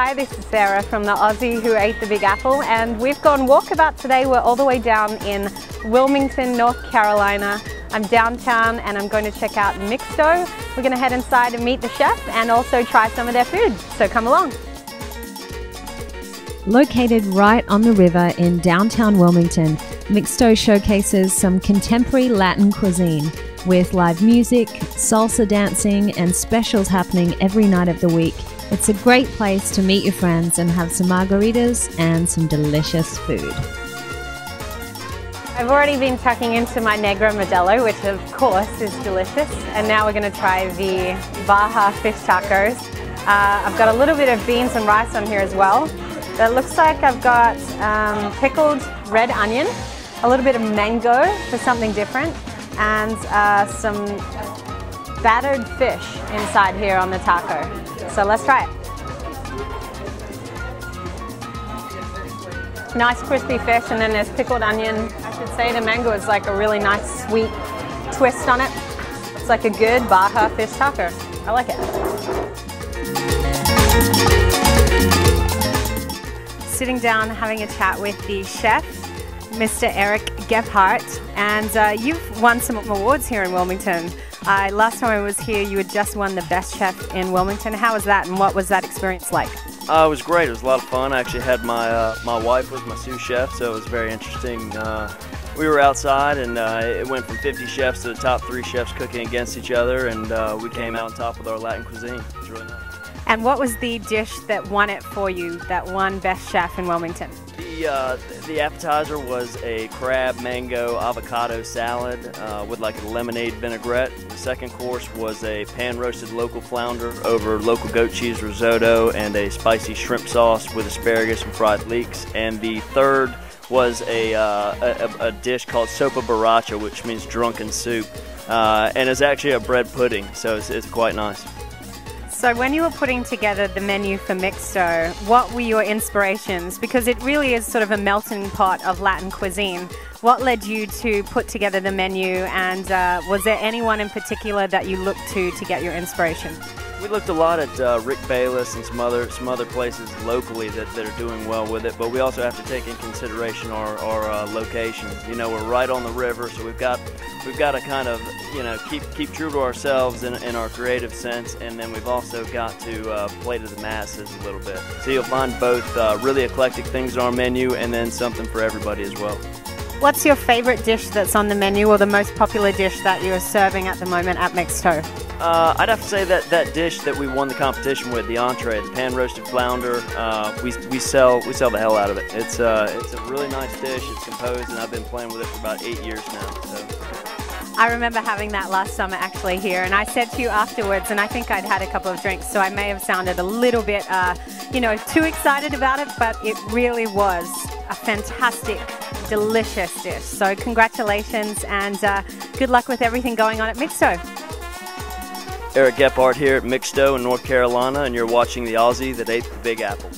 Hi, this is Sarah from the Aussie Who Ate the Big Apple and we've gone walkabout today. We're all the way down in Wilmington, North Carolina. I'm downtown and I'm going to check out Mixto. We're going to head inside and meet the chef and also try some of their food. So come along. Located right on the river in downtown Wilmington, Mixto showcases some contemporary Latin cuisine with live music, salsa dancing, and specials happening every night of the week. It's a great place to meet your friends and have some margaritas and some delicious food. I've already been tucking into my Negra Modelo, which of course is delicious. And now we're gonna try the Baja fish tacos. Uh, I've got a little bit of beans and rice on here as well. It looks like I've got um, pickled red onion, a little bit of mango for something different, and uh, some battered fish inside here on the taco. So let's try it. Nice crispy fish and then there's pickled onion. I should say the mango is like a really nice sweet twist on it. It's like a good Baja fish taco. I like it. Sitting down having a chat with the chef, Mr. Eric Gephart, and uh, you've won some awards here in Wilmington. Uh, last time I was here, you had just won the best chef in Wilmington. How was that, and what was that experience like? Uh, it was great. It was a lot of fun. I actually had my uh, my wife was my sous chef, so it was very interesting. Uh, we were outside, and uh, it went from 50 chefs to the top three chefs cooking against each other, and uh, we came out on top with our Latin cuisine. It was really nice. And what was the dish that won it for you, that won Best Chef in Wilmington? The, uh, the appetizer was a crab mango avocado salad uh, with like a lemonade vinaigrette. The second course was a pan roasted local flounder over local goat cheese risotto and a spicy shrimp sauce with asparagus and fried leeks. And the third was a, uh, a, a, dish called sopa borracha, which means drunken soup. Uh, and it's actually a bread pudding, so it's, it's quite nice. So, when you were putting together the menu for Mixto, what were your inspirations? Because it really is sort of a melting pot of Latin cuisine. What led you to put together the menu, and uh, was there anyone in particular that you looked to to get your inspiration? We looked a lot at uh, Rick Bayless and some other some other places locally that, that are doing well with it, but we also have to take in consideration our, our uh, location. You know, we're right on the river, so we've got we've got to kind of you know keep keep true to ourselves in, in our creative sense, and then we've also got to uh, play to the masses a little bit. So you'll find both uh, really eclectic things on our menu, and then something for everybody as well. What's your favorite dish that's on the menu, or the most popular dish that you are serving at the moment at Mixto? Uh, I'd have to say that that dish that we won the competition with, the entree, the pan roasted flounder, uh, we, we sell we sell the hell out of it. It's uh, it's a really nice dish. It's composed, and I've been playing with it for about eight years now. So. I remember having that last summer actually here, and I said to you afterwards, and I think I'd had a couple of drinks, so I may have sounded a little bit, uh, you know, too excited about it, but it really was a fantastic, delicious dish. So congratulations, and uh, good luck with everything going on at Mixto. Eric Gephart here at Mixto in North Carolina, and you're watching the Aussie that ate the Big Apple.